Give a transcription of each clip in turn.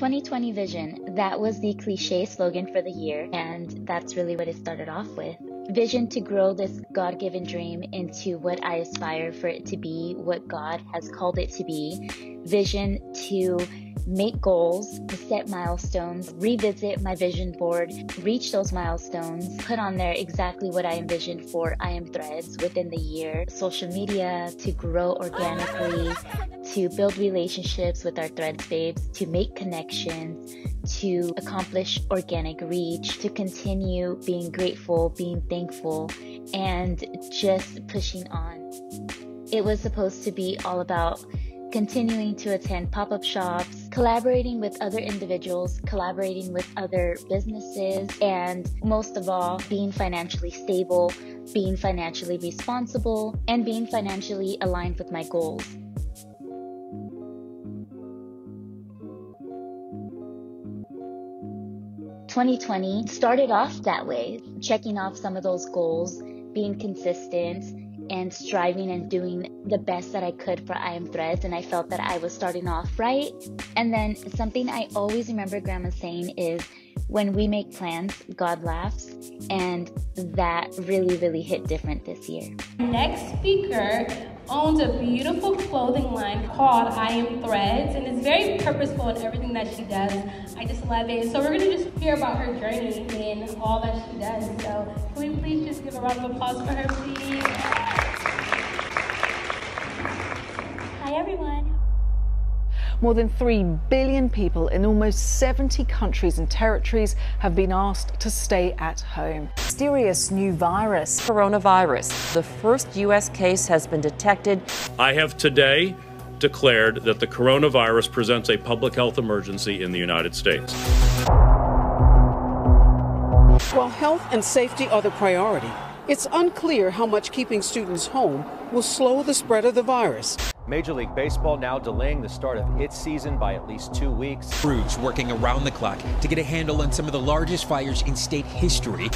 2020 Vision, that was the cliche slogan for the year, and that's really what it started off with. Vision to grow this God given dream into what I aspire for it to be, what God has called it to be. Vision to make goals, set milestones, revisit my vision board, reach those milestones, put on there exactly what I envisioned for I Am Threads within the year, social media to grow organically, to build relationships with our Threads babes, to make connections, to accomplish organic reach, to continue being grateful, being thankful, and just pushing on. It was supposed to be all about continuing to attend pop up shops, collaborating with other individuals, collaborating with other businesses, and most of all, being financially stable, being financially responsible, and being financially aligned with my goals. Twenty twenty started off that way, checking off some of those goals, being consistent, and striving and doing the best that I could for I Am Threads. And I felt that I was starting off right. And then something I always remember Grandma saying is, when we make plans, God laughs. And that really, really hit different this year. Next speaker owns a beautiful clothing line called I Am Threads and is very purposeful in everything that she does. I just love it. So we're going to just hear about her journey and all that she does. So can we please just give a round of applause for her, please? Hi, everyone. More than 3 billion people in almost 70 countries and territories have been asked to stay at home. Mysterious new virus. Coronavirus. The first U.S. case has been detected. I have today declared that the coronavirus presents a public health emergency in the United States. While health and safety are the priority, it's unclear how much keeping students home will slow the spread of the virus. Major League Baseball now delaying the start of its season by at least two weeks. Crews working around the clock to get a handle on some of the largest fires in state history.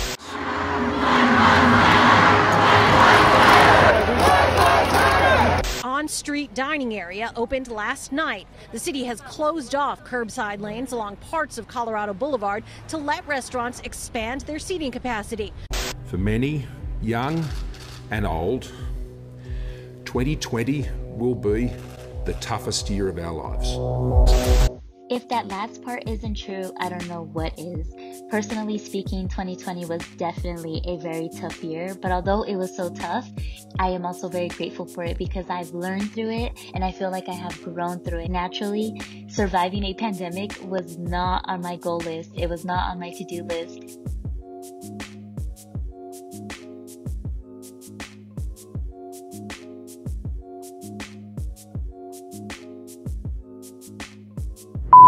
On Street dining area opened last night. The city has closed off curbside lanes along parts of Colorado Boulevard to let restaurants expand their seating capacity. For many, young and old, 2020 will be the toughest year of our lives. If that last part isn't true, I don't know what is. Personally speaking, 2020 was definitely a very tough year, but although it was so tough, I am also very grateful for it because I've learned through it and I feel like I have grown through it. Naturally, surviving a pandemic was not on my goal list, it was not on my to do list.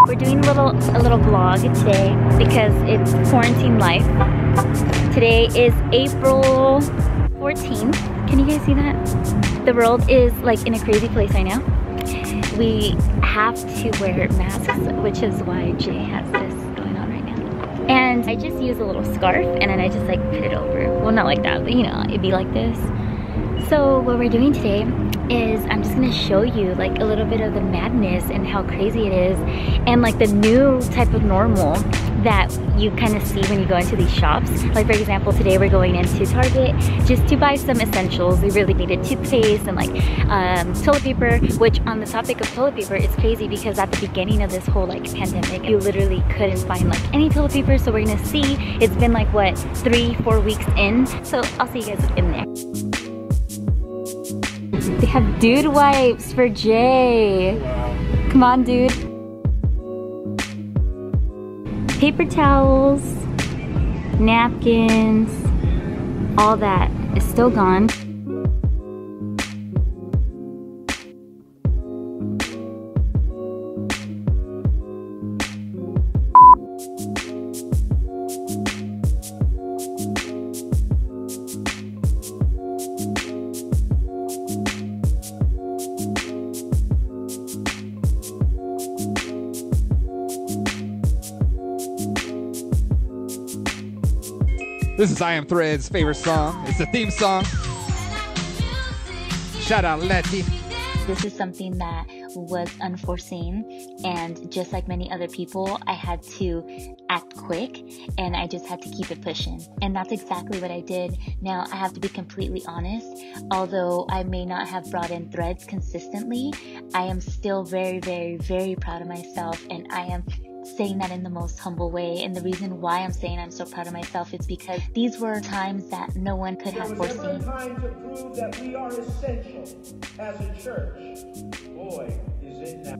We're doing a little a little vlog today because it's quarantine life. Today is April 14th. Can you guys see that? The world is like in a crazy place right now. We have to wear masks, which is why Jay has this going on right now. And I just use a little scarf and then I just like put it over. Well, not like that, but you know, it'd be like this. So what we're doing today is I'm just gonna show you like a little bit of the madness and how crazy it is and like the new type of normal that you kind of see when you go into these shops. Like for example, today we're going into Target just to buy some essentials. We really needed toothpaste and like um, toilet paper, which on the topic of toilet paper, it's crazy because at the beginning of this whole like pandemic, you literally couldn't find like any toilet paper. So we're gonna see, it's been like what, three, four weeks in. So I'll see you guys in there. They have dude wipes for Jay. Come on, dude. Paper towels, napkins, all that is still gone. This is I Am Thread's favorite song. It's the theme song. Shout out Letty. This is something that was unforeseen. And just like many other people, I had to act quick and I just had to keep it pushing. And that's exactly what I did. Now, I have to be completely honest. Although I may not have brought in threads consistently, I am still very, very, very proud of myself and I am saying that in the most humble way. And the reason why I'm saying I'm so proud of myself is because these were times that no one could have foreseen. time to prove that we are essential as a church. Boy,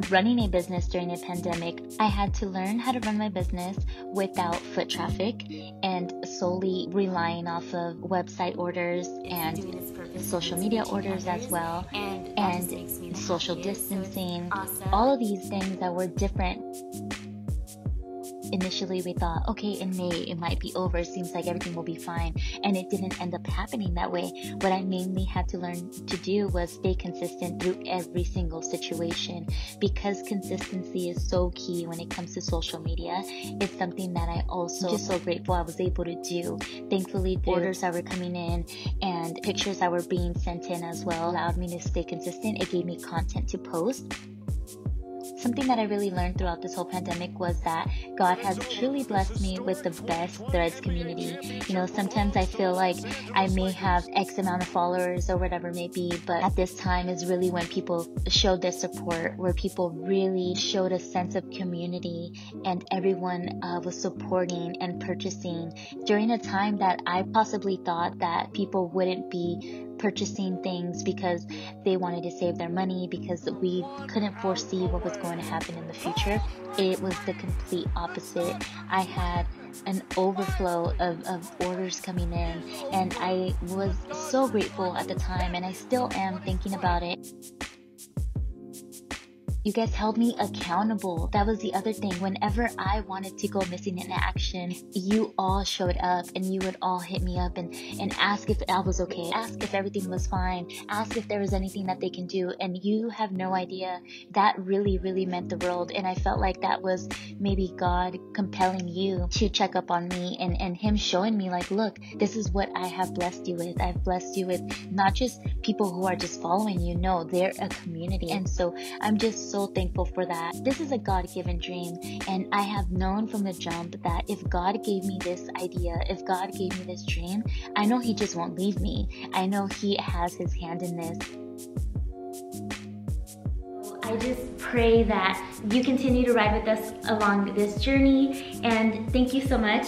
Running a business during a pandemic, I had to learn how to run my business without foot traffic and solely relying off of website orders and social media orders as well, and social distancing. All of these things that were different initially we thought, okay, in May it might be over. It seems like everything will be fine. And it didn't end up happening that way. What I mainly had to learn to do was stay consistent through every single situation because consistency is so key when it comes to social media. It's something that I also just so grateful I was able to do. Thankfully, orders that were coming in and pictures that were being sent in as well allowed me to stay consistent. It gave me content to post something that I really learned throughout this whole pandemic was that God has truly blessed me with the best Threads community. You know, sometimes I feel like I may have X amount of followers or whatever it may be, but at this time is really when people showed their support, where people really showed a sense of community and everyone uh, was supporting and purchasing during a time that I possibly thought that people wouldn't be purchasing things because they wanted to save their money because we couldn't foresee what was going to happen in the future. It was the complete opposite. I had an overflow of, of orders coming in and I was so grateful at the time and I still am thinking about it. You guys held me accountable. That was the other thing. Whenever I wanted to go missing in action, you all showed up and you would all hit me up and, and ask if I was okay, ask if everything was fine, ask if there was anything that they can do. And you have no idea. That really, really meant the world. And I felt like that was maybe God compelling you to check up on me and, and Him showing me, like, look, this is what I have blessed you with. I've blessed you with not just people who are just following you, no, they're a community. And so I'm just so so thankful for that. This is a God given dream, and I have known from the jump that if God gave me this idea, if God gave me this dream, I know He just won't leave me. I know He has His hand in this. I just pray that you continue to ride with us along this journey, and thank you so much.